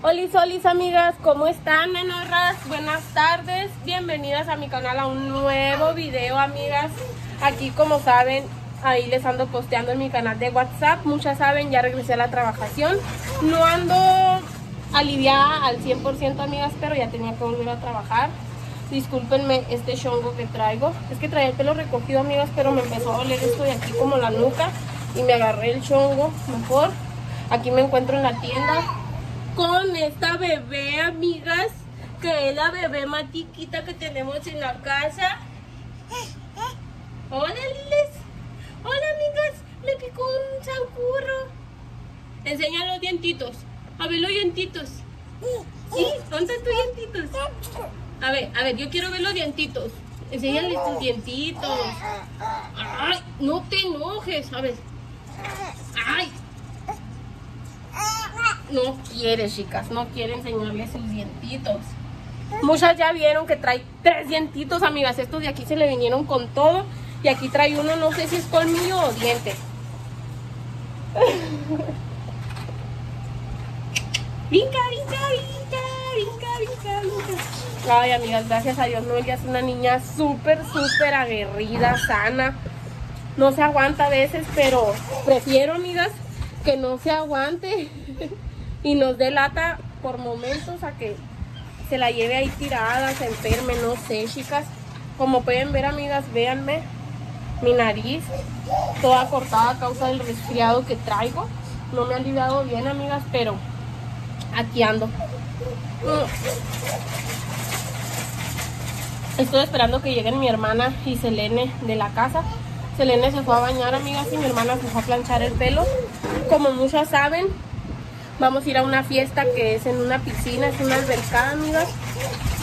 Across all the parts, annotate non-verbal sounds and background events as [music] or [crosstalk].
Hola, solis amigas, ¿cómo están, menorras? Buenas tardes, bienvenidas a mi canal a un nuevo video, amigas. Aquí, como saben, ahí les ando posteando en mi canal de WhatsApp. Muchas saben, ya regresé a la trabajación. No ando aliviada al 100%, amigas, pero ya tenía que volver a trabajar. Discúlpenme este chongo que traigo. Es que traía el pelo recogido, amigas, pero me empezó a doler esto de aquí como la nuca. Y me agarré el chongo mejor. Aquí me encuentro en la tienda con esta bebé, amigas, que es la bebé más chiquita que tenemos en la casa. Hola, Liles. Hola, amigas. Le picó un zancurro. Enseña los dientitos. A ver los dientitos. ¿Sí? ¿Dónde están tus dientitos? A ver, a ver, yo quiero ver los dientitos. Enséñale tus dientitos. Ay, no te enojes. A ver. Ay, no quiere, chicas, no quiere enseñarle sus dientitos. Muchas ya vieron que trae tres dientitos, amigas. Estos de aquí se le vinieron con todo. Y aquí trae uno, no sé si es colmillo o diente. [laughs] Brinca, brinca, brinca, brinca, brinca, brinca. Ay, amigas, gracias a Dios, Noelia es una niña súper, súper aguerrida, sana. No se aguanta a veces, pero prefiero, amigas, que no se aguante [laughs] y nos delata por momentos a que se la lleve ahí tirada, se enferme, no sé, chicas. Como pueden ver, amigas, véanme mi nariz toda cortada a causa del resfriado que traigo. No me ha aliviado bien, amigas, pero aquí ando. Mm. Estoy esperando que lleguen mi hermana y Selene de la casa. Selene se fue a bañar, amigas, y mi hermana se fue a planchar el pelo. Como muchas saben, Vamos a ir a una fiesta que es en una piscina, es una albercada, amigas.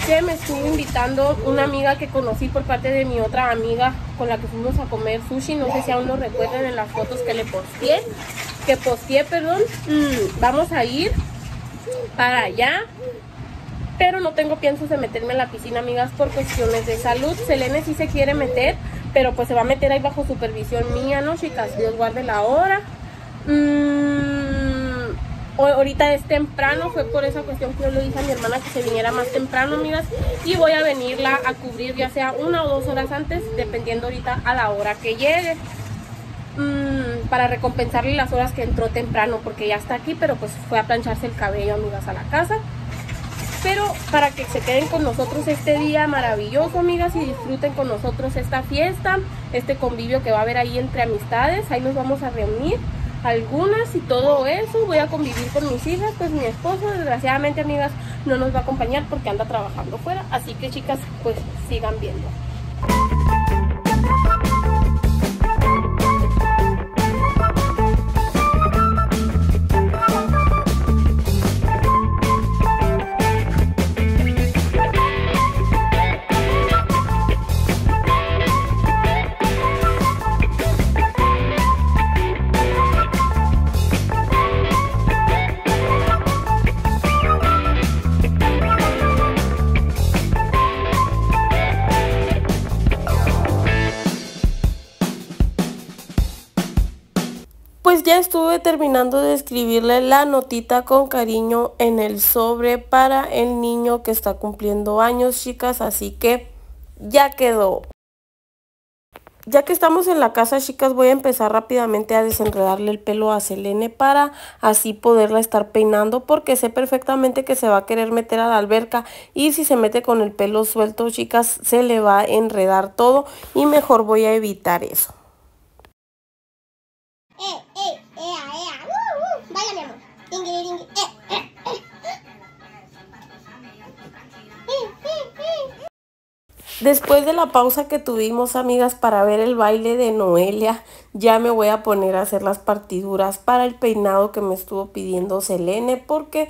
Que me estuvo invitando una amiga que conocí por parte de mi otra amiga con la que fuimos a comer sushi. No sé si aún lo recuerdan en las fotos que le posteé. Que posteé, perdón. Mm, vamos a ir para allá. Pero no tengo piensos de meterme en la piscina, amigas, por cuestiones de salud. Selene sí se quiere meter, pero pues se va a meter ahí bajo supervisión mía, ¿no, chicas? Dios guarde la hora. Mmm ahorita es temprano, fue por esa cuestión que yo le dije a mi hermana que se viniera más temprano, amigas, y voy a venirla a cubrir ya sea una o dos horas antes, dependiendo ahorita a la hora que llegue, mm, para recompensarle las horas que entró temprano, porque ya está aquí, pero pues fue a plancharse el cabello, amigas, a la casa. Pero para que se queden con nosotros este día maravilloso, amigas, y disfruten con nosotros esta fiesta, este convivio que va a haber ahí entre amistades, ahí nos vamos a reunir algunas y todo eso. Voy a convivir con mis hijas, pues mi esposo, desgraciadamente, amigas, no nos va a acompañar porque anda trabajando fuera. Así que, chicas, pues sigan viendo. Estuve terminando de escribirle la notita con cariño en el sobre para el niño que está cumpliendo años, chicas, así que ya quedó. Ya que estamos en la casa, chicas, voy a empezar rápidamente a desenredarle el pelo a Selene para así poderla estar peinando porque sé perfectamente que se va a querer meter a la alberca y si se mete con el pelo suelto, chicas, se le va a enredar todo y mejor voy a evitar eso. Después de la pausa que tuvimos, amigas, para ver el baile de Noelia, ya me voy a poner a hacer las partiduras para el peinado que me estuvo pidiendo Selene, porque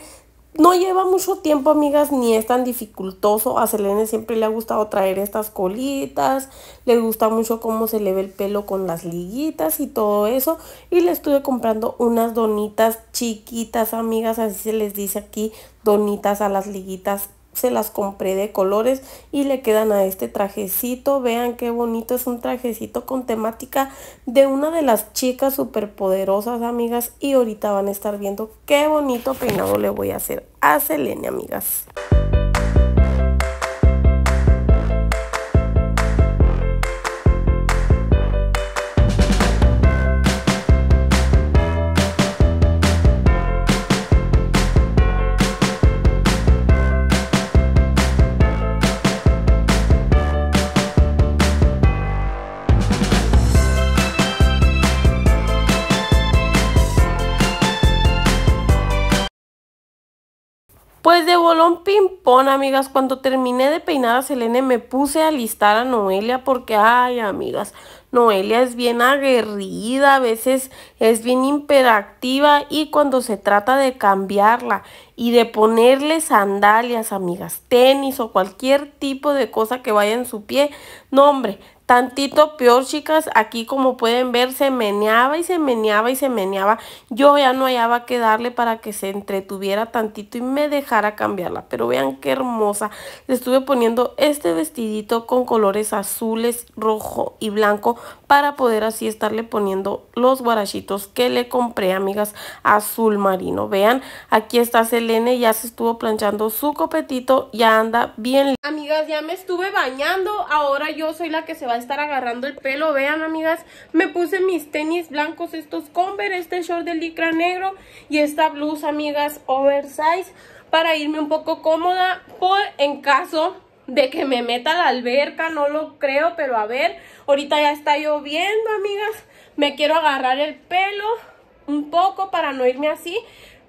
no lleva mucho tiempo, amigas, ni es tan dificultoso. A Selene siempre le ha gustado traer estas colitas, le gusta mucho cómo se le ve el pelo con las liguitas y todo eso. Y le estuve comprando unas donitas chiquitas, amigas, así se les dice aquí, donitas a las liguitas se las compré de colores y le quedan a este trajecito. Vean qué bonito es un trajecito con temática de una de las chicas superpoderosas, amigas. Y ahorita van a estar viendo qué bonito peinado le voy a hacer a Selene, amigas. Pues de bolón ping-pong, amigas, cuando terminé de peinar a Selene me puse a listar a Noelia porque, ay, amigas, Noelia es bien aguerrida, a veces es bien imperactiva y cuando se trata de cambiarla y de ponerle sandalias, amigas, tenis o cualquier tipo de cosa que vaya en su pie, no, hombre, Tantito peor, chicas, aquí como pueden ver se meneaba y se meneaba y se meneaba. Yo ya no hallaba que darle para que se entretuviera tantito y me dejara cambiarla. Pero vean qué hermosa. Le estuve poniendo este vestidito con colores azules, rojo y blanco para poder así estarle poniendo los guarachitos que le compré, amigas, azul marino. Vean, aquí está Selene, ya se estuvo planchando su copetito, ya anda bien. Amigas, ya me estuve bañando, ahora yo soy la que se va a estar agarrando el pelo. Vean, amigas, me puse mis tenis blancos, estos Converse, este short de licra negro y esta blusa, amigas, oversize para irme un poco cómoda por en caso de que me meta a la alberca, no lo creo, pero a ver, ahorita ya está lloviendo, amigas, me quiero agarrar el pelo un poco para no irme así,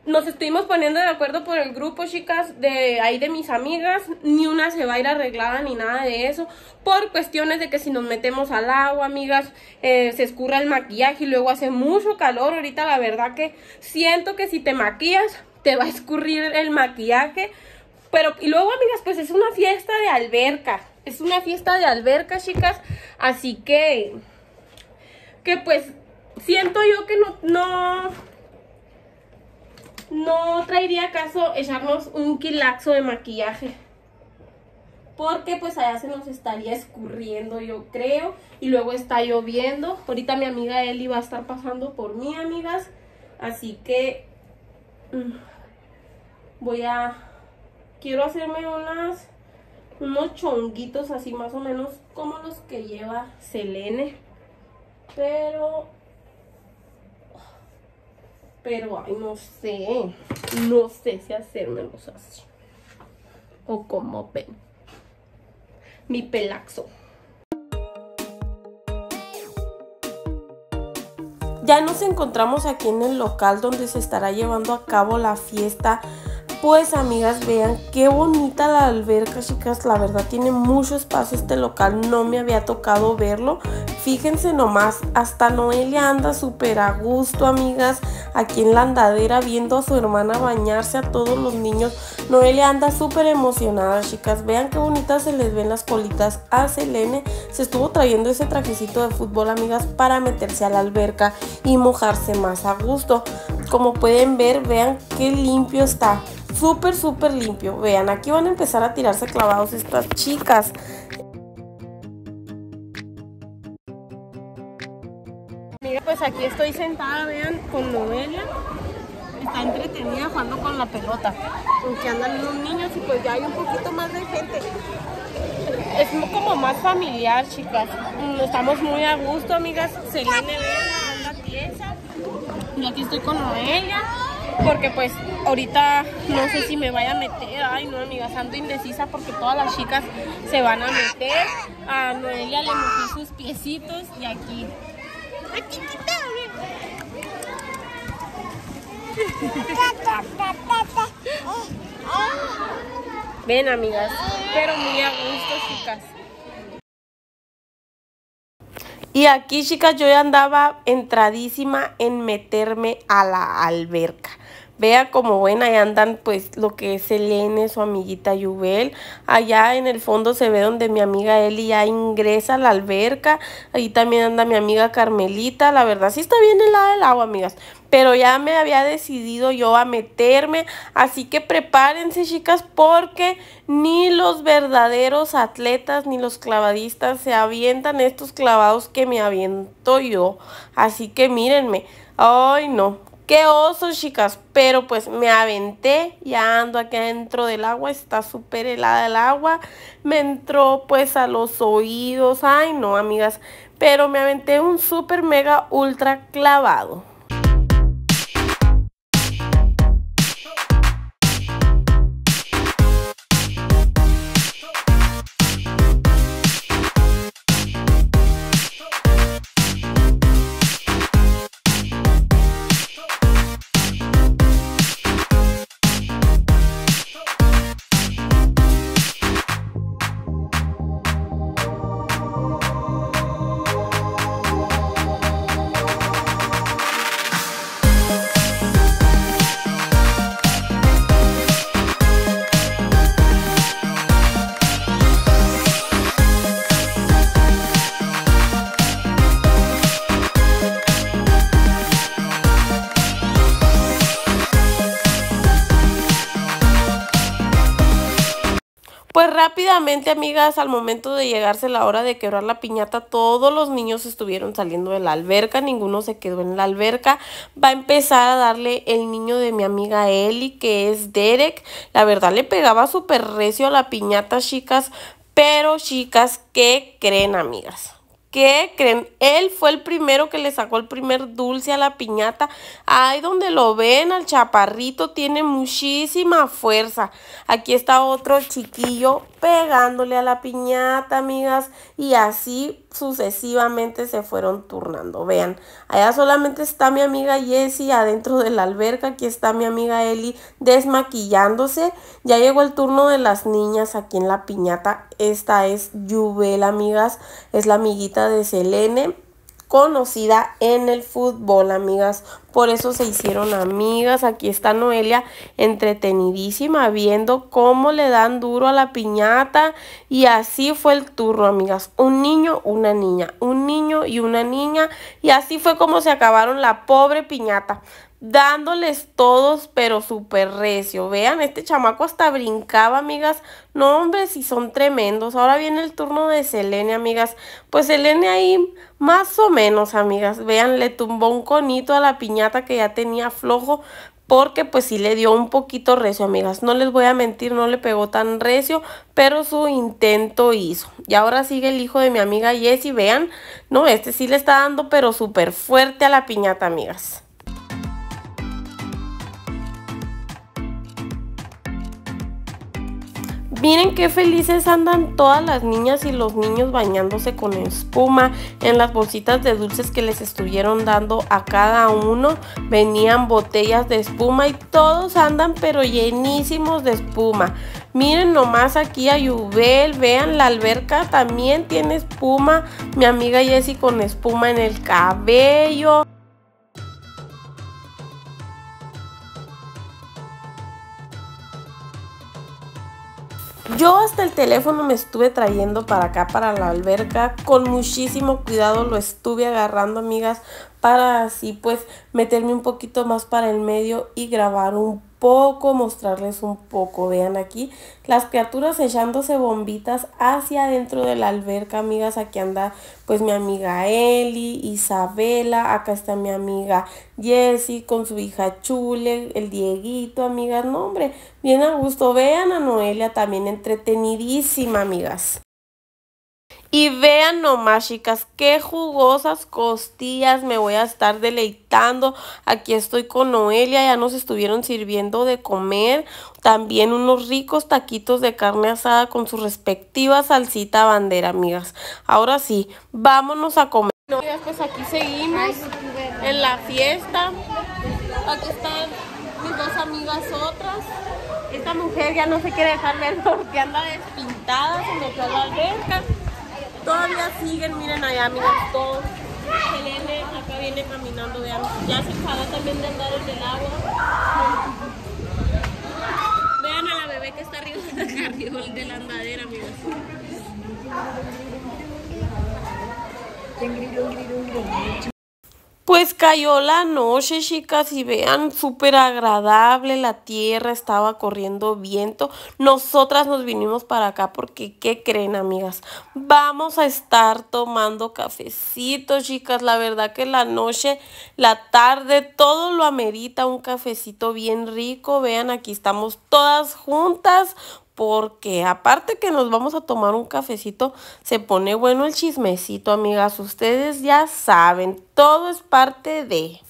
nos estuvimos poniendo de acuerdo por el grupo, chicas, de ahí de mis amigas. Ni una se va a ir arreglada ni nada de eso. Por cuestiones de que si nos metemos al agua, amigas, eh, se escurra el maquillaje y luego hace mucho calor. Ahorita la verdad que siento que si te maquillas, te va a escurrir el maquillaje. Pero, y luego, amigas, pues es una fiesta de alberca. Es una fiesta de alberca, chicas. Así que, que pues, siento yo que no, no no traería caso echarnos un kilaxo de maquillaje. Porque pues allá se nos estaría escurriendo yo creo. Y luego está lloviendo. Ahorita mi amiga Eli va a estar pasando por mí amigas. Así que mm, voy a... Quiero hacerme unas unos chonguitos así más o menos como los que lleva Selene. Pero pero, ay, no sé. No sé si hacérmelos así. O como ven. Mi pelaxo. Ya nos encontramos aquí en el local donde se estará llevando a cabo la fiesta pues amigas, vean qué bonita la alberca, chicas. La verdad tiene mucho espacio este local. No me había tocado verlo. Fíjense nomás, hasta Noelia anda súper a gusto, amigas. Aquí en la andadera viendo a su hermana bañarse a todos los niños. Noelia anda súper emocionada, chicas. Vean qué bonitas se les ven las colitas a Selene. Se estuvo trayendo ese trajecito de fútbol, amigas, para meterse a la alberca y mojarse más a gusto. Como pueden ver, vean qué limpio está súper, súper limpio. Vean, aquí van a empezar a tirarse clavados estas chicas. Pues aquí estoy sentada, vean, con Noelia. Está entretenida jugando con la pelota. Porque andan los niños y pues ya hay un poquito más de gente. Es como más familiar, chicas. Estamos muy a gusto, amigas. Selene, vean, la pieza. Y aquí estoy con Noelia porque pues ahorita no sé si me vaya a meter, ay no amigas, ando indecisa porque todas las chicas se van a meter, a Noelia le mojé sus piecitos y aquí Ven amigas, pero muy a gusto chicas. Y aquí, chicas, yo ya andaba entradísima en meterme a la alberca. Vea como ven, ahí andan pues lo que es Selene, su amiguita Yubel. Allá en el fondo se ve donde mi amiga Eli ya ingresa a la alberca. Ahí también anda mi amiga Carmelita. La verdad sí está bien helada el agua, amigas. Pero ya me había decidido yo a meterme. Así que prepárense, chicas, porque ni los verdaderos atletas ni los clavadistas se avientan estos clavados que me aviento yo. Así que mírenme. Ay, no. Qué oso, chicas. Pero pues me aventé. Ya ando aquí dentro del agua. Está súper helada el agua. Me entró pues a los oídos. Ay, no, amigas. Pero me aventé un súper mega ultra clavado. Rápidamente, amigas, al momento de llegarse la hora de quebrar la piñata, todos los niños estuvieron saliendo de la alberca, ninguno se quedó en la alberca. Va a empezar a darle el niño de mi amiga Eli, que es Derek. La verdad le pegaba súper recio a la piñata, chicas, pero chicas, ¿qué creen, amigas? ¿Qué creen? Él fue el primero que le sacó el primer dulce a la piñata. Ahí donde lo ven, al chaparrito tiene muchísima fuerza. Aquí está otro chiquillo pegándole a la piñata, amigas. Y así sucesivamente se fueron turnando. Vean, allá solamente está mi amiga Jessie adentro de la alberca. Aquí está mi amiga Eli desmaquillándose. Ya llegó el turno de las niñas aquí en la piñata. Esta es Yubel, amigas. Es la amiguita de Selene conocida en el fútbol, amigas. Por eso se hicieron amigas. Aquí está Noelia entretenidísima viendo cómo le dan duro a la piñata. Y así fue el turno, amigas. Un niño, una niña. Un niño y una niña. Y así fue como se acabaron la pobre piñata dándoles todos, pero súper recio. Vean, este chamaco hasta brincaba, amigas. No, hombre, si son tremendos. Ahora viene el turno de Selene, amigas. Pues Selene ahí, más o menos, amigas. Vean, le tumbó un conito a la piñata que ya tenía flojo. Porque pues sí le dio un poquito recio, amigas. No les voy a mentir, no le pegó tan recio, pero su intento hizo. Y ahora sigue el hijo de mi amiga Jessie, vean. No, este sí le está dando, pero súper fuerte a la piñata, amigas. Miren qué felices andan todas las niñas y los niños bañándose con espuma en las bolsitas de dulces que les estuvieron dando a cada uno. Venían botellas de espuma y todos andan pero llenísimos de espuma. Miren nomás aquí a Yubel, vean la alberca también tiene espuma. Mi amiga Jessie con espuma en el cabello. Yo hasta el teléfono me estuve trayendo para acá, para la alberca. Con muchísimo cuidado lo estuve agarrando, amigas, para así pues meterme un poquito más para el medio y grabar un poco, mostrarles un poco. Vean aquí las criaturas echándose bombitas hacia adentro de la alberca, amigas. Aquí anda pues mi amiga Eli, Isabela, acá está mi amiga Jessie con su hija Chule, el Dieguito, amigas. No, hombre, bien a gusto. Vean a Noelia también entretenidísima, amigas. Y vean nomás, chicas, qué jugosas costillas me voy a estar deleitando. Aquí estoy con Noelia, ya nos estuvieron sirviendo de comer. También unos ricos taquitos de carne asada con su respectiva salsita bandera, amigas. Ahora sí, vámonos a comer. pues aquí seguimos en la fiesta. Aquí están mis dos amigas otras. Esta mujer ya no se quiere dejar ver [laughs] porque anda despintada, se metió a la alberca. Todavía siguen, miren allá, miren todos. Selene acá viene caminando, vean. Ya se enfadó también de andar en el agua. Vean a la bebé que está arriba, arriba de la andadera, amigos. Pues cayó la noche, chicas, y vean, súper agradable, la tierra estaba corriendo viento. Nosotras nos vinimos para acá porque, ¿qué creen, amigas? Vamos a estar tomando cafecito, chicas. La verdad que la noche, la tarde, todo lo amerita un cafecito bien rico. Vean, aquí estamos todas juntas porque aparte que nos vamos a tomar un cafecito, se pone bueno el chismecito, amigas. Ustedes ya saben, todo es parte de...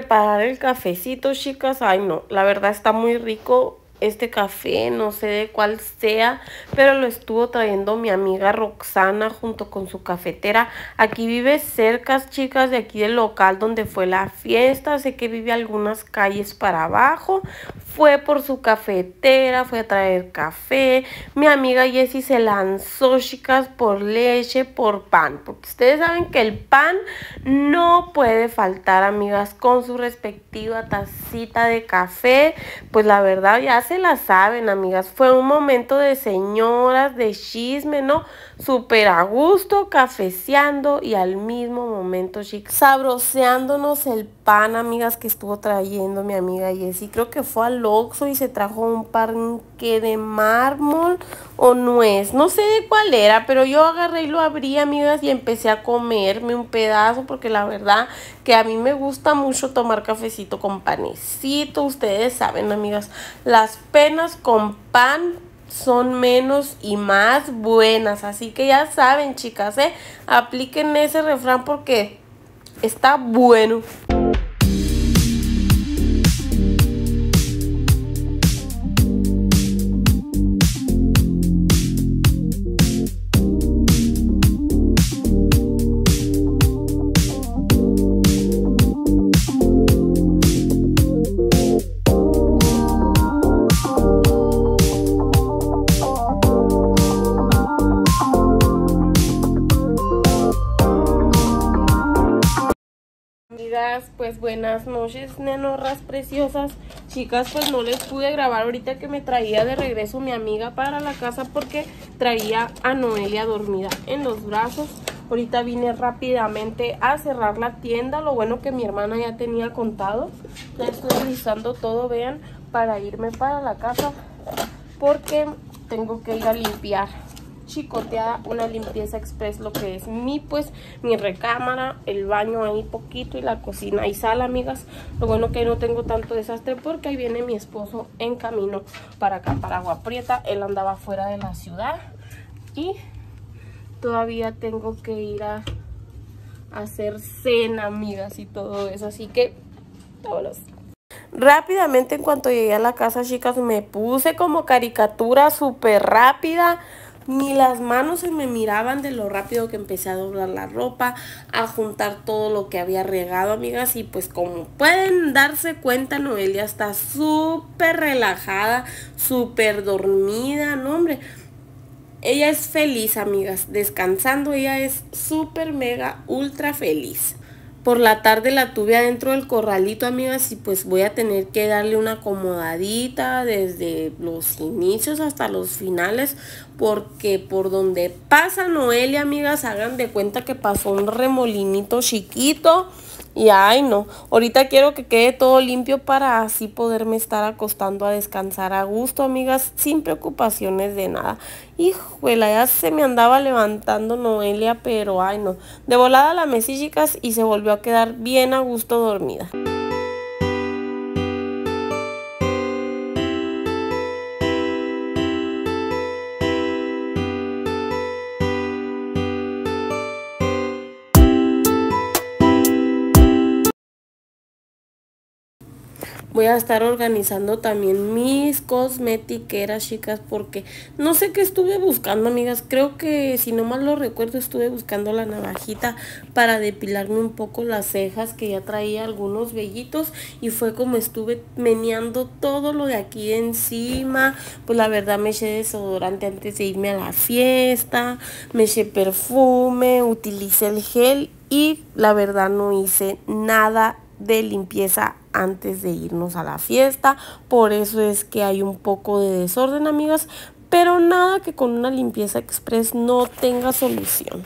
preparar el cafecito, chicas. Ay, no, la verdad está muy rico este café, no sé de cuál sea, pero lo estuvo trayendo mi amiga Roxana junto con su cafetera. Aquí vive cerca, chicas, de aquí del local donde fue la fiesta. Sé que vive algunas calles para abajo. Fue por su cafetera, fue a traer café. Mi amiga Jessie se lanzó, chicas, por leche, por pan. Porque ustedes saben que el pan no puede faltar, amigas, con su respectiva tacita de café. Pues la verdad ya se la saben, amigas. Fue un momento de señoras, de chisme, ¿no? Súper a gusto, cafeceando y al mismo momento, chicas, sabroseándonos el pan, amigas, que estuvo trayendo mi amiga Jessie. Creo que fue al Oxxo y se trajo un panque de mármol o nuez. No sé de cuál era, pero yo agarré y lo abrí, amigas, y empecé a comerme un pedazo porque la verdad que a mí me gusta mucho tomar cafecito con panecito. Ustedes saben, amigas, las penas con pan son menos y más buenas. Así que ya saben, chicas, ¿eh? Apliquen ese refrán porque está bueno. Pues buenas noches, nenorras preciosas. Chicas, pues no les pude grabar ahorita que me traía de regreso mi amiga para la casa porque traía a Noelia dormida en los brazos. Ahorita vine rápidamente a cerrar la tienda. Lo bueno que mi hermana ya tenía contado. Ya estoy realizando todo, vean, para irme para la casa porque tengo que ir a limpiar chicoteada, una limpieza express, lo que es mi, pues, mi recámara, el baño ahí poquito y la cocina y sala, amigas. Lo bueno que no tengo tanto desastre porque ahí viene mi esposo en camino para acá, para Agua Prieta. Él andaba fuera de la ciudad y todavía tengo que ir a, hacer cena, amigas, y todo eso. Así que, vámonos. Rápidamente en cuanto llegué a la casa, chicas, me puse como caricatura súper rápida ni las manos se me miraban de lo rápido que empecé a doblar la ropa, a juntar todo lo que había regado, amigas. Y pues como pueden darse cuenta, Noelia está súper relajada, súper dormida, no hombre. Ella es feliz, amigas, descansando, ella es súper, mega, ultra feliz. Por la tarde la tuve adentro del corralito, amigas, y pues voy a tener que darle una acomodadita desde los inicios hasta los finales, porque por donde pasa Noelia, amigas, hagan de cuenta que pasó un remolinito chiquito y ay no, ahorita quiero que quede todo limpio para así poderme estar acostando a descansar a gusto, amigas, sin preocupaciones de nada. Híjole, ya se me andaba levantando Noelia, pero ay no. De volada la mesí, chicas, y se volvió a quedar bien a gusto dormida. Voy a estar organizando también mis cosmetiqueras, chicas, porque no sé qué estuve buscando, amigas. Creo que, si no mal lo recuerdo, estuve buscando la navajita para depilarme un poco las cejas, que ya traía algunos vellitos. Y fue como estuve meneando todo lo de aquí encima. Pues la verdad me eché desodorante antes de irme a la fiesta. Me eché perfume, utilicé el gel y la verdad no hice nada de limpieza antes de irnos a la fiesta. Por eso es que hay un poco de desorden, amigas. Pero nada que con una limpieza express no tenga solución.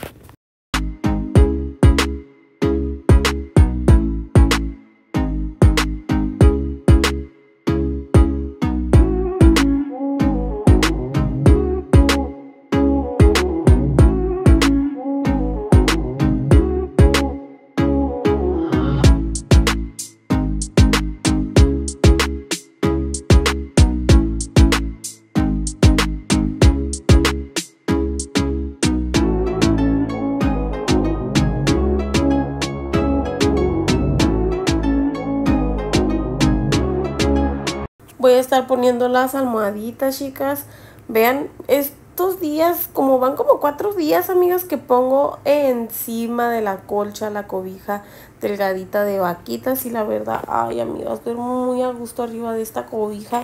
Estar poniendo las almohaditas, chicas. Vean, estos días, como van como cuatro días, amigas, que pongo encima de la colcha la cobija delgadita de vaquitas y la verdad, ay amigas, duermo muy a gusto arriba de esta cobija,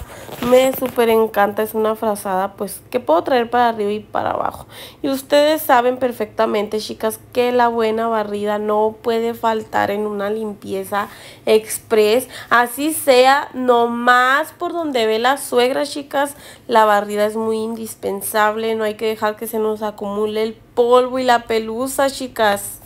me súper encanta, es una frazada pues que puedo traer para arriba y para abajo. Y ustedes saben perfectamente chicas que la buena barrida no puede faltar en una limpieza express, así sea nomás por donde ve la suegra chicas, la barrida es muy indispensable, no hay que dejar que se nos acumule el polvo y la pelusa chicas.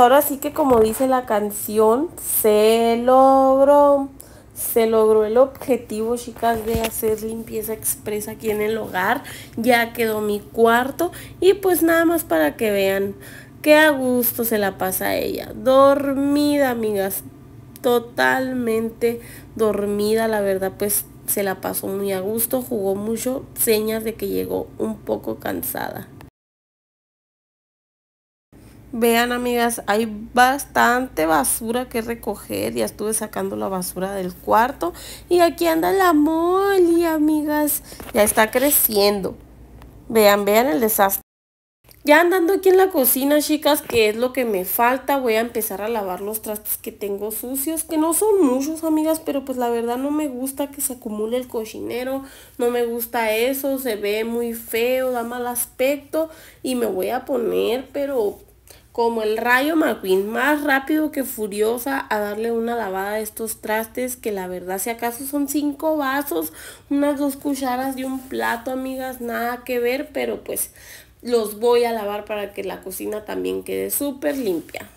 Ahora sí que como dice la canción, se logró. Se logró el objetivo, chicas, de hacer limpieza expresa aquí en el hogar. Ya quedó mi cuarto. Y pues nada más para que vean qué a gusto se la pasa ella. Dormida, amigas. Totalmente dormida, la verdad, pues se la pasó muy a gusto. Jugó mucho. Señas de que llegó un poco cansada. Vean amigas, hay bastante basura que recoger. Ya estuve sacando la basura del cuarto. Y aquí anda la Molly, amigas. Ya está creciendo. Vean, vean el desastre. Ya andando aquí en la cocina, chicas, que es lo que me falta. Voy a empezar a lavar los trastes que tengo sucios. Que no son muchos, amigas, pero pues la verdad no me gusta que se acumule el cochinero. No me gusta eso, se ve muy feo, da mal aspecto. Y me voy a poner, pero como el rayo McQueen, más rápido que furiosa a darle una lavada a estos trastes que la verdad si acaso son cinco vasos, unas dos cucharas y un plato, amigas, nada que ver, pero pues los voy a lavar para que la cocina también quede súper limpia.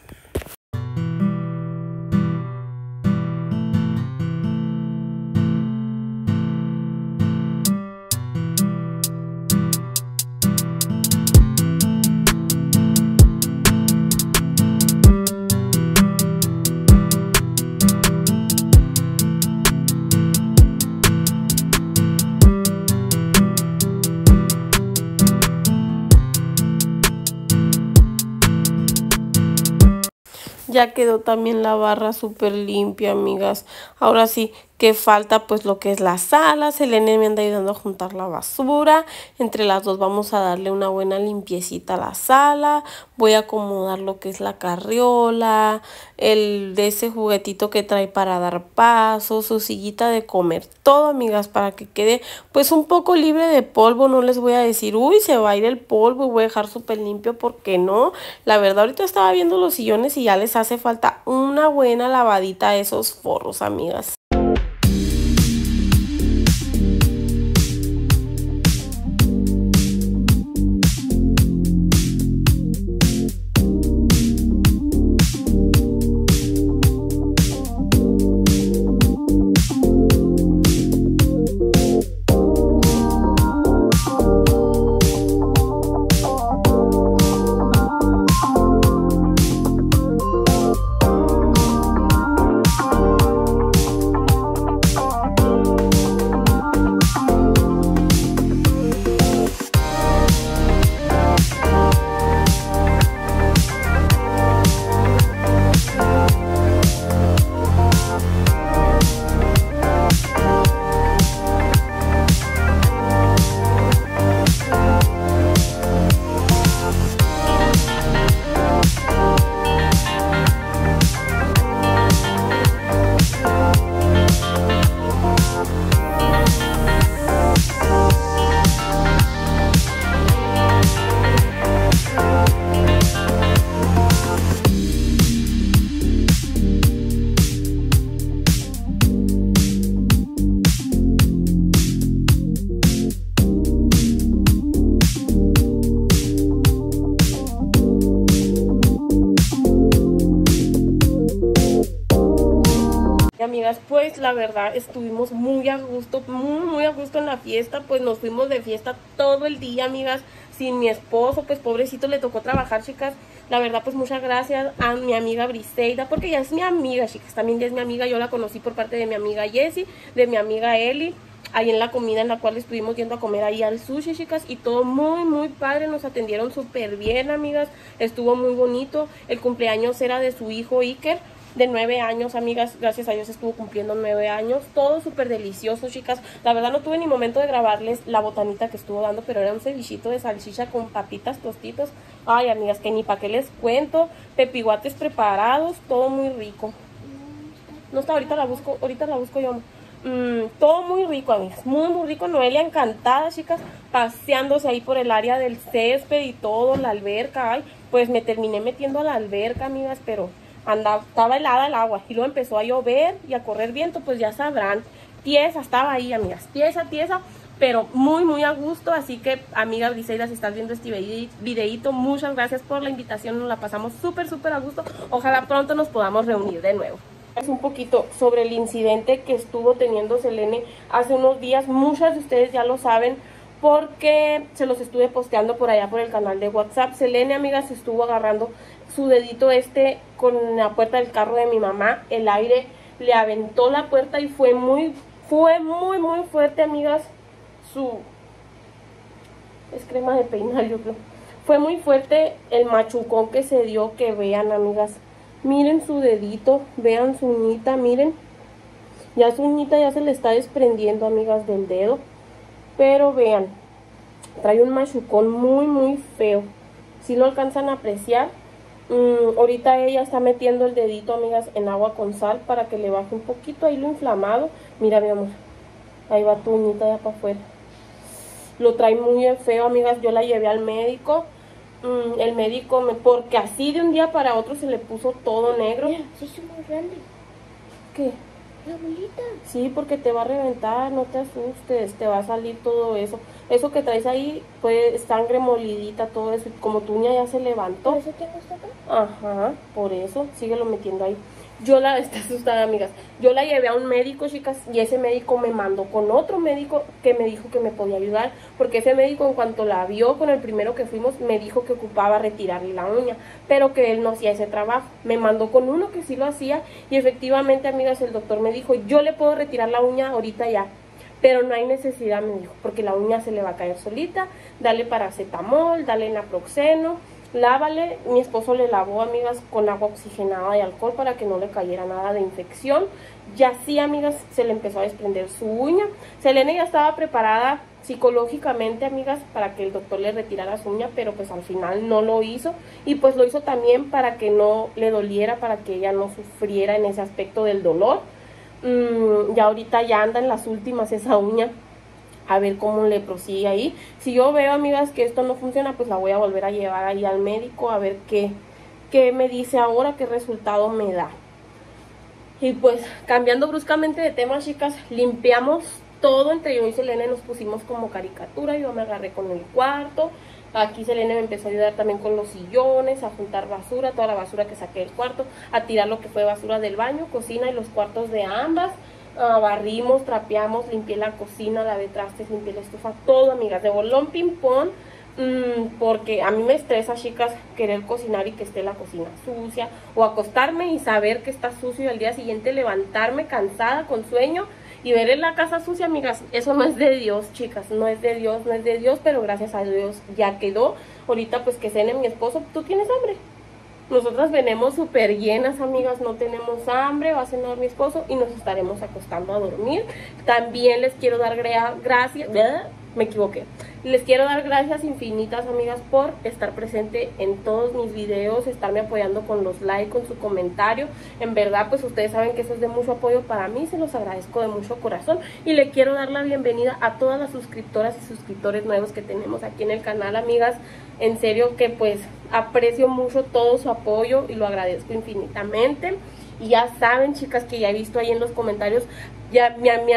Ya quedó también la barra súper limpia, amigas. Ahora sí, que falta pues lo que es la sala. Selene me anda ayudando a juntar la basura. Entre las dos vamos a darle una buena limpiecita a la sala. Voy a acomodar lo que es la carriola, el de ese juguetito que trae para dar paso, su sillita de comer. Todo, amigas, para que quede pues un poco libre de polvo. No les voy a decir, uy, se va a ir el polvo y voy a dejar súper limpio porque no. La verdad, ahorita estaba viendo los sillones y ya les hace falta una buena lavadita a esos forros, amigas. La verdad estuvimos muy a gusto, muy, muy a gusto en la fiesta, pues nos fuimos de fiesta todo el día, amigas, sin mi esposo, pues pobrecito le tocó trabajar, chicas. La verdad, pues muchas gracias a mi amiga Briseida, porque ya es mi amiga, chicas, también ya es mi amiga, yo la conocí por parte de mi amiga Jessie, de mi amiga Eli, ahí en la comida en la cual estuvimos yendo a comer ahí al sushi, chicas, y todo muy, muy padre, nos atendieron súper bien, amigas, estuvo muy bonito, el cumpleaños era de su hijo Iker, de nueve años, amigas. Gracias a Dios estuvo cumpliendo nueve años. Todo súper delicioso, chicas. La verdad no tuve ni momento de grabarles la botanita que estuvo dando, pero era un cevichito de salchicha con papitas, tostitos. Ay, amigas, que ni para qué les cuento. Pepiguates preparados, todo muy rico. No está, ahorita la busco, ahorita la busco yo. Mm, todo muy rico, amigas. Muy, muy rico. Noelia encantada, chicas. Paseándose ahí por el área del césped y todo, la alberca. Ay, pues me terminé metiendo a la alberca, amigas, pero andaba, estaba helada el agua y luego empezó a llover y a correr viento, pues ya sabrán, tiesa, estaba ahí, amigas, tiesa, tiesa, pero muy, muy a gusto, así que, amiga Briseida, si estás viendo este videito, muchas gracias por la invitación, nos la pasamos súper, súper a gusto, ojalá pronto nos podamos reunir de nuevo. Es un poquito sobre el incidente que estuvo teniendo Selene hace unos días, muchas de ustedes ya lo saben, porque se los estuve posteando por allá por el canal de WhatsApp. Selene, amigas, estuvo agarrando su dedito este con la puerta del carro de mi mamá. El aire le aventó la puerta y fue muy, fue muy, muy fuerte, amigas. Su... Es crema de peinar, yo creo. Fue muy fuerte el machucón que se dio, que vean, amigas. Miren su dedito, vean su uñita, miren. Ya su uñita ya se le está desprendiendo, amigas, del dedo. Pero vean, trae un machucón muy, muy feo. Si lo alcanzan a apreciar, Mm, ahorita ella está metiendo el dedito, amigas, en agua con sal para que le baje un poquito ahí lo inflamado. Mira, mi amor, ahí va tu uñita ya para afuera. Lo trae muy feo, amigas. Yo la llevé al médico. Mm, el médico, me, porque así de un día para otro se le puso todo negro. Mira, sí, muy grande. ¿Qué? La bolita. Sí, porque te va a reventar, no te asustes, te va a salir todo eso. Eso que traes ahí, pues sangre molidita, todo eso. Como tu uña ya se levantó. ¿Por eso acá? Ajá, por eso, síguelo metiendo ahí. Yo la, está asustada, amigas. Yo la llevé a un médico, chicas, y ese médico me mandó con otro médico que me dijo que me podía ayudar, porque ese médico en cuanto la vio con el primero que fuimos, me dijo que ocupaba retirarle la uña, pero que él no hacía ese trabajo. Me mandó con uno que sí lo hacía, y efectivamente, amigas, el doctor me dijo, yo le puedo retirar la uña ahorita ya, pero no hay necesidad, me dijo, porque la uña se le va a caer solita, dale paracetamol, dale naproxeno, lávale. Mi esposo le lavó, amigas, con agua oxigenada y alcohol para que no le cayera nada de infección. Ya sí, amigas, se le empezó a desprender su uña. Selene ya estaba preparada psicológicamente, amigas, para que el doctor le retirara su uña, pero pues al final no lo hizo. Y pues lo hizo también para que no le doliera, para que ella no sufriera en ese aspecto del dolor. Mm, ya ahorita ya anda en las últimas esa uña a ver cómo le prosigue ahí. Si yo veo, amigas, que esto no funciona, pues la voy a volver a llevar ahí al médico a ver qué, qué me dice ahora, qué resultado me da. Y pues cambiando bruscamente de tema, chicas, limpiamos todo entre yo y Selene, nos pusimos como caricatura, yo me agarré con el cuarto. Aquí Selene me empezó a ayudar también con los sillones, a juntar basura, toda la basura que saqué del cuarto, a tirar lo que fue basura del baño, cocina y los cuartos de ambas uh, barrimos, trapeamos, limpié la cocina, la de trastes, limpié la estufa, todo, amigas, de bolón ping-pong, mmm, porque a mí me estresa, chicas, querer cocinar y que esté la cocina sucia, o acostarme y saber que está sucio y al día siguiente levantarme cansada, con sueño, y ver en la casa sucia, amigas, eso no es de Dios, chicas, no es de Dios, no es de Dios, pero gracias a Dios ya quedó. Ahorita pues que cene mi esposo, ¿tú tienes hambre? Nosotras venimos súper llenas, amigas, no tenemos hambre, va a cenar mi esposo y nos estaremos acostando a dormir. También les quiero dar gracias, me equivoqué. Les quiero dar gracias infinitas, amigas, por estar presente en todos mis videos, estarme apoyando con los likes, con su comentario. En verdad, pues ustedes saben que eso es de mucho apoyo para mí, se los agradezco de mucho corazón. Y le quiero dar la bienvenida a todas las suscriptoras y suscriptores nuevos que tenemos aquí en el canal, amigas. En serio que pues aprecio mucho todo su apoyo y lo agradezco infinitamente. Y ya saben, chicas, que ya he visto ahí en los comentarios, ya mi, mi,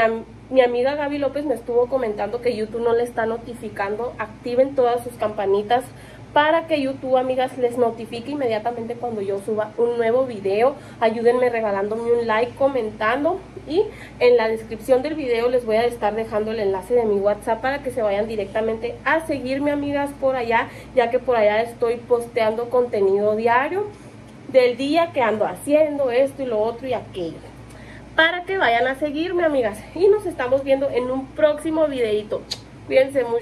mi amiga Gaby López me estuvo comentando que YouTube no le está notificando. Activen todas sus campanitas para que YouTube, amigas, les notifique inmediatamente cuando yo suba un nuevo video. Ayúdenme regalándome un like, comentando y en la descripción del video les voy a estar dejando el enlace de mi WhatsApp para que se vayan directamente a seguirme, amigas, por allá, ya que por allá estoy posteando contenido diario del día que ando haciendo esto y lo otro y aquello para que vayan a seguirme, amigas. Y nos estamos viendo en un próximo videito. Cuídense mucho.